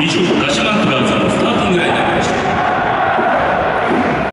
以上ガシャマンクラウザのスターティングライン